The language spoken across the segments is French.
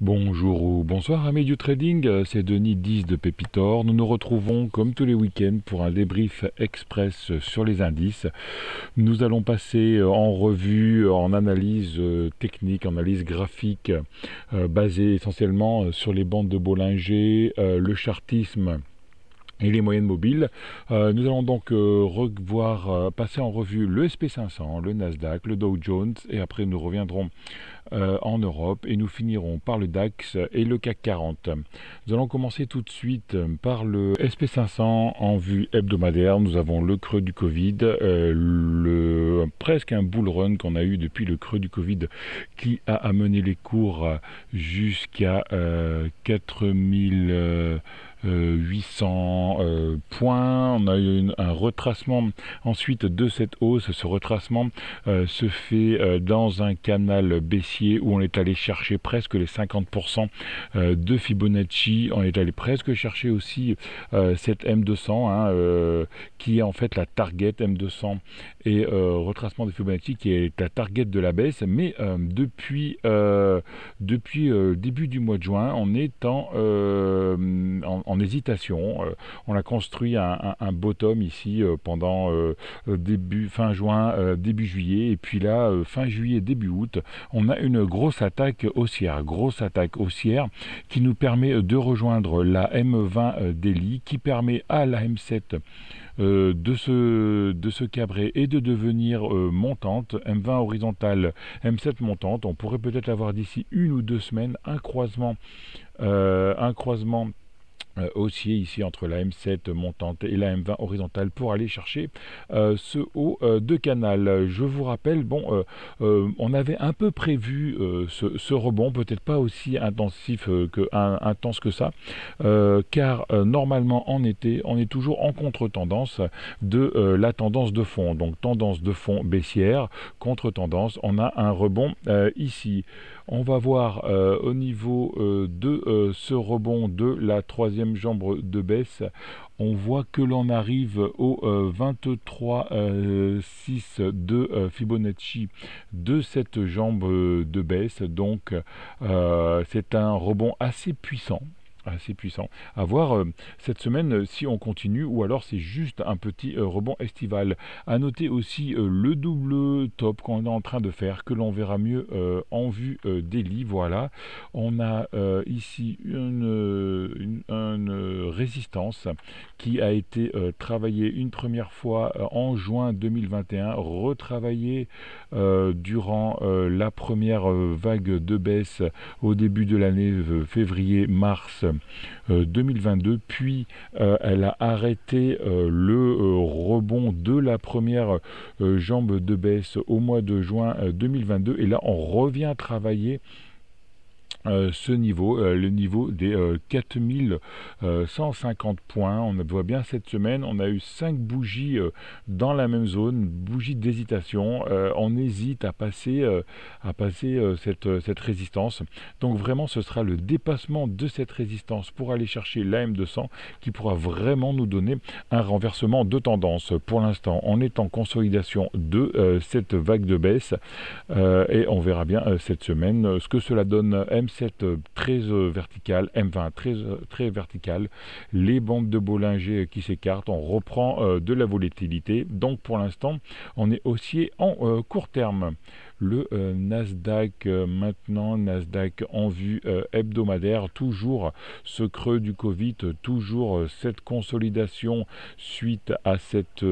Bonjour ou bonsoir amis du trading, euh, c'est Denis 10 de Pépitor. Nous nous retrouvons comme tous les week-ends pour un débrief express sur les indices. Nous allons passer euh, en revue, en analyse euh, technique, en analyse graphique, basée essentiellement sur les bandes de Bollinger, le chartisme et les moyennes mobiles. Euh, nous allons donc euh, revoir, euh, passer en revue le SP500, le Nasdaq, le Dow Jones, et après nous reviendrons en Europe et nous finirons par le DAX et le CAC 40. Nous allons commencer tout de suite par le SP500 en vue hebdomadaire. Nous avons le creux du Covid, le, presque un bull run qu'on a eu depuis le creux du Covid qui a amené les cours jusqu'à 4000 800 euh, points. On a eu un retracement ensuite de cette hausse. Ce retracement euh, se fait euh, dans un canal baissier où on est allé chercher presque les 50% de Fibonacci. On est allé presque chercher aussi cette M200 hein, qui est en fait la target M200 et retracement de Fibonacci qui est la target de la baisse. Mais depuis depuis début du mois de juin, on est en, en en hésitation. Euh, on a construit un, bottom ici euh, pendant euh, début fin juin, début juillet, et puis là fin juillet, début août, on a une grosse attaque haussière, grosse attaque haussière qui nous permet de rejoindre la M20 Daily, qui permet à la M7 de, se, de se cabrer et de devenir montante, M20 horizontale, M7 montante. On pourrait peut-être avoir d'ici une ou deux semaines un croisement, un croisement haussier ici entre la M7 montante et la M20 horizontale pour aller chercher euh, ce haut euh, de canal. Je vous rappelle, bon, on avait un peu prévu ce, rebond, peut-être pas aussi intensif que intense que ça, car normalement en été, on est toujours en contre-tendance de la tendance de fond. Donc tendance de fond baissière, contre-tendance, on a un rebond ici. On va voir euh, au niveau euh, de euh, ce rebond de la troisième jambe de baisse, on voit que l'on arrive au 23,6 de Fibonacci de cette jambe de baisse. Donc c'est un rebond assez puissant assez puissant. À voir euh, cette semaine euh, si on continue ou alors c'est juste un petit euh, rebond estival. À noter aussi le double top qu'on est en train de faire, que l'on verra mieux en vue lits. Voilà, on a ici une, une, résistance qui a été travaillée une première fois en juin 2021, retravaillée durant la première vague de baisse au début de l'année février-mars 2022, puis euh, elle a arrêté euh, le euh, rebond de la première jambe de baisse au mois de juin 2022, et là on revient travailler euh, ce niveau, euh, le niveau des euh, 4150 points. On voit bien cette semaine, on a eu 5 bougies dans la même zone, bougie d'hésitation. on hésite à passer, à passer cette, cette, résistance. Donc vraiment, ce sera le dépassement de cette résistance pour aller chercher l'AM200 qui pourra vraiment nous donner un renversement de tendance. Pour l'instant, on est en consolidation de cette vague de baisse et on verra bien cette semaine ce que cela donne. M M7 euh, très euh, verticale, M20 très, euh, très verticale, les bandes de Bollinger qui s'écartent, on reprend de la volatilité. Donc pour l'instant, on est haussier en court terme le euh, Nasdaq euh, maintenant, Nasdaq en vue euh, hebdomadaire, toujours ce creux du Covid, toujours cette consolidation suite à cette,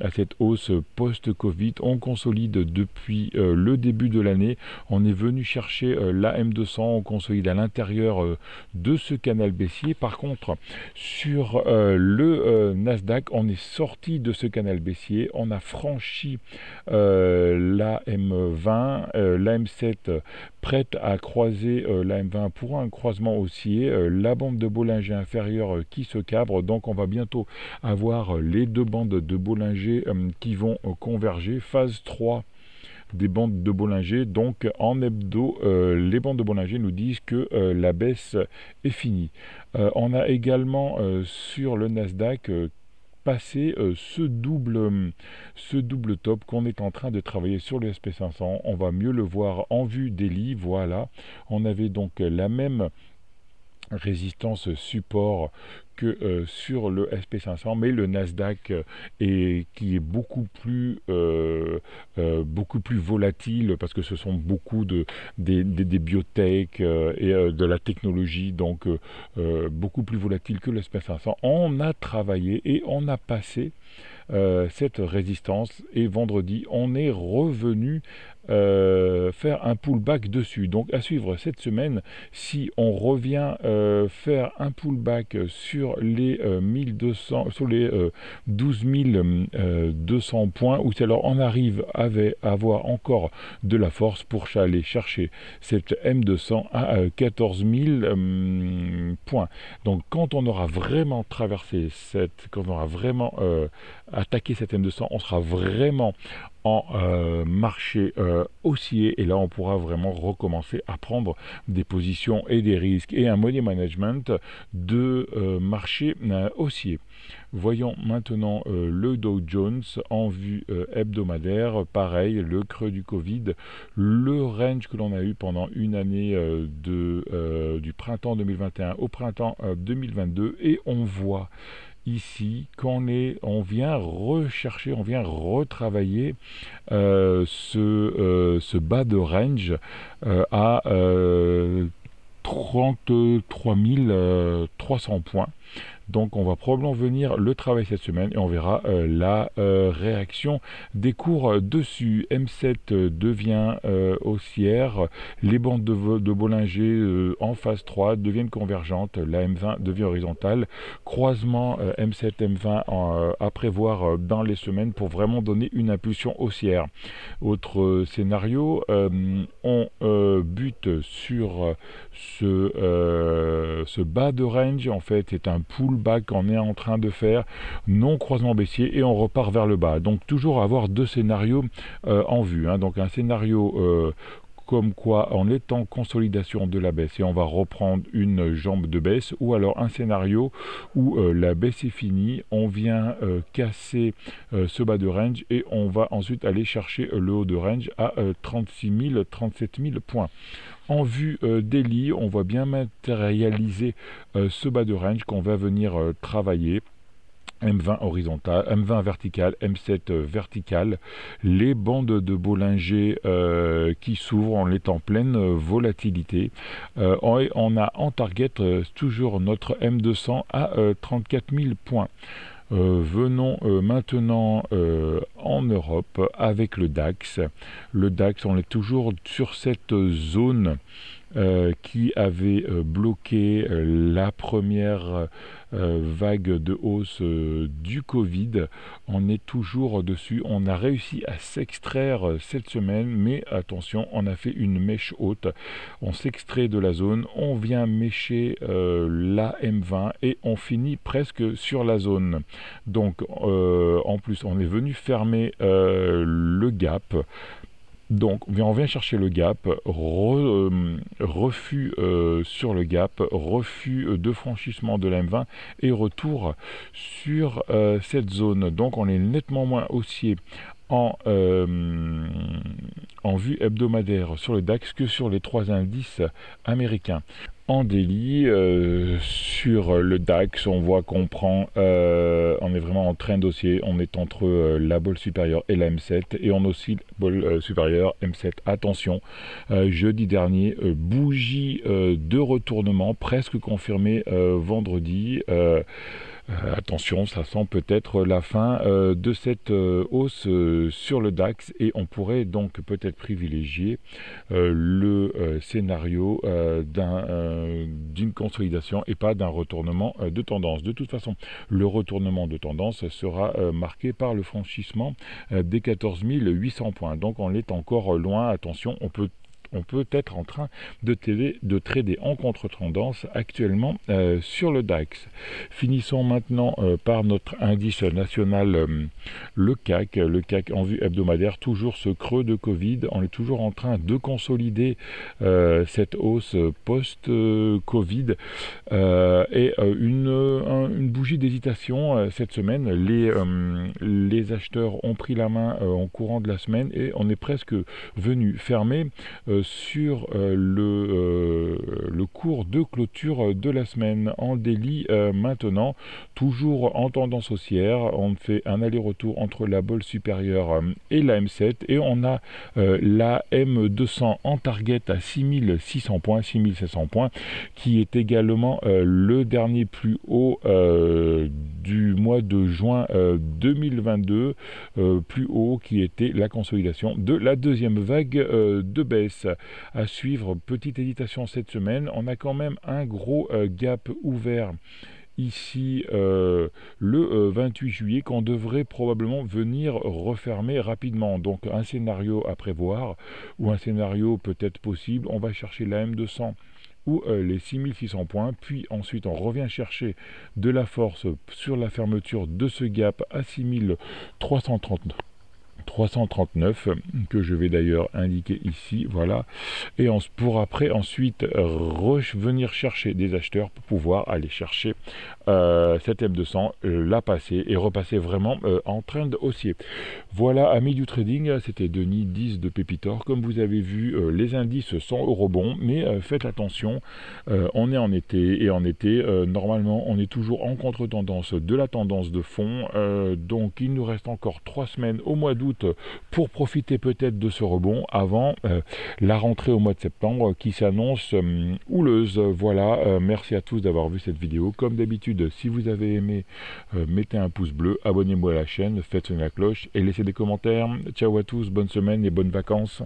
à cette hausse post-Covid. On consolide depuis le début de l'année. On est venu chercher la M200, on consolide à l'intérieur de ce canal baissier. Par contre, sur le Nasdaq, on est sorti de ce canal baissier, on a franchi la M20 euh, la M7 prête à croiser euh, la M20 pour un croisement haussier, euh, la bande de Bollinger inférieure qui se cabre, donc on va bientôt avoir les deux bandes de Bollinger qui vont converger, phase 3 des bandes de Bollinger. Donc en hebdo, les bandes de Bollinger nous disent que la baisse est finie. on a également sur le Nasdaq passer ce double ce double top qu'on est en train de travailler sur le SP500. On va mieux le voir en vue des Voilà, on avait donc la même résistance support euh, sur le SP500, mais le Nasdaq euh, est, qui est beaucoup plus, euh, beaucoup plus volatile parce que ce sont beaucoup de, des, des, biotech et de la technologie, donc beaucoup plus volatile que le SP500. On a travaillé et on a passé cette résistance et vendredi on est revenu euh, faire un pullback dessus. Donc à suivre cette semaine, si on revient euh, faire un pullback sur les 1200, euh, sur les 12 200 points, ou si alors on arrive à avoir encore de la force pour aller chercher cette M200 à 14 000 points. Donc quand on aura vraiment traversé cette, quand on aura vraiment attaqué cette M200, on sera vraiment en euh, marché euh, haussier. Et là on pourra vraiment recommencer à prendre des positions et des risques et un money management de euh, marché haussier. Voyons maintenant le Dow Jones en vue hebdomadaire, pareil, le creux du Covid, le range que l'on a eu pendant une année de, du printemps 2021 au printemps 2022 et on voit ici qu'on est, on vient rechercher, on vient retravailler euh, ce, euh, ce, bas de range euh, à 33 300 points. Donc on va probablement venir le travailler cette semaine et on verra euh, la euh, réaction des cours dessus. M7 euh, devient haussière, les bandes de, Bollinger en phase 3 deviennent convergentes, la M20 devient horizontale, croisement M7 M20 à prévoir dans les semaines pour vraiment donner une impulsion haussière. Autre scénario, on bute sur ce, bas de range en fait c'est un pullback qu'on est en train de faire, non croisement baissier, et on repart vers le bas. Donc toujours avoir deux scénarios euh, en vue. Hein. Donc un scénario euh, comme quoi on est en consolidation de la baisse et on va reprendre une jambe de baisse ou alors un scénario où euh, la baisse est finie, on vient casser ce bas de range et on va ensuite aller chercher le haut de range à 36 000, 37 000 points. En vue euh, daily, on va bien matérialiser euh, ce bas de range qu'on va venir euh, travailler. M20 horizontal, M20 vertical, M7 vertical, les bandes de Bollinger qui s'ouvrent, en est en pleine volatilité. on, on, a en target toujours notre M200 à 34 000 points. Euh, venons euh, maintenant euh, en Europe avec le DAX. Le DAX, on est toujours sur cette zone euh, qui avait euh, bloqué euh, la première vague de hausse du Covid. On est toujours dessus. On a réussi à s'extraire cette semaine, mais attention, on a fait une mèche haute. On s'extrait de la zone, on vient mêcher la M20 et on finit presque sur la zone. Donc en plus, on est venu fermer le gap. Donc on vient chercher le gap, euh, refus euh, sur le gap, refus euh, de franchissement de l'M20 et retour sur cette zone. Donc on est nettement moins haussier en, en vue hebdomadaire sur le DAX que sur les trois indices américains en délit. Euh, sur le DAX, on voit qu'on prend, euh, on est vraiment en train dossier, on est entre euh, la bolle supérieure et la M7 et on oscille bolle supérieure M7. Attention, jeudi dernier, bougie de retournement presque confirmée vendredi. Euh, attention, ça sent peut-être la fin euh, de cette euh, hausse sur le DAX et on pourrait donc peut-être privilégier le scénario d'une consolidation et pas d'un retournement de tendance. De toute façon, le retournement de tendance sera marqué par le franchissement des 14 800 points. Donc on est encore loin. Attention, on peut on peut être en train de, de trader en contre-tendance actuellement sur le DAX. Finissons maintenant par notre indice national, le CAC. Le CAC en vue hebdomadaire, toujours ce creux de Covid. On est toujours en train de consolider cette hausse post-Covid et une, bougie d'hésitation cette semaine. Les, acheteurs ont pris la main en courant de la semaine et on est presque venu fermer euh, sur euh, le, euh, le cours de clôture de la semaine en délit maintenant, toujours en tendance haussière. On fait un aller-retour entre la bolle supérieure et la M7 et on a la M200 en target à 6600 points, 6700 points, qui est également le dernier plus haut du mois de juin 2022, plus haut qui était la consolidation de la deuxième vague euh, de baisse. À suivre, petite hésitation cette semaine. On a quand même un gros euh, gap ouvert ici euh, le 28 juillet qu'on devrait probablement venir refermer rapidement. Donc un scénario à prévoir ou un scénario peut-être possible. On va chercher la M200 ou les 6600 points, puis ensuite on revient chercher de la force sur la fermeture de ce gap à 6339 339 que je vais d'ailleurs indiquer ici voilà. Et on pour après ensuite revenir chercher des acheteurs pour pouvoir aller chercher euh, cette M200 euh, la passer et repasser vraiment euh, en train de haussier. Voilà amis du trading c'était Denis 10 de Pépitor comme vous avez vu les indices sont au rebond mais faites attention on est en été et en été normalement on est toujours en contre-tendance de la tendance de fond donc il nous reste encore trois semaines au mois d'août pour profiter peut-être de ce rebond avant euh, la rentrée au mois de septembre qui s'annonce euh, houleuse. Voilà, euh, merci à tous d'avoir vu cette vidéo. Comme d'habitude, si vous avez aimé, mettez un pouce bleu, abonnez-vous à la chaîne, faites sonner la cloche et laissez des commentaires. Ciao à tous, bonne semaine et bonnes vacances.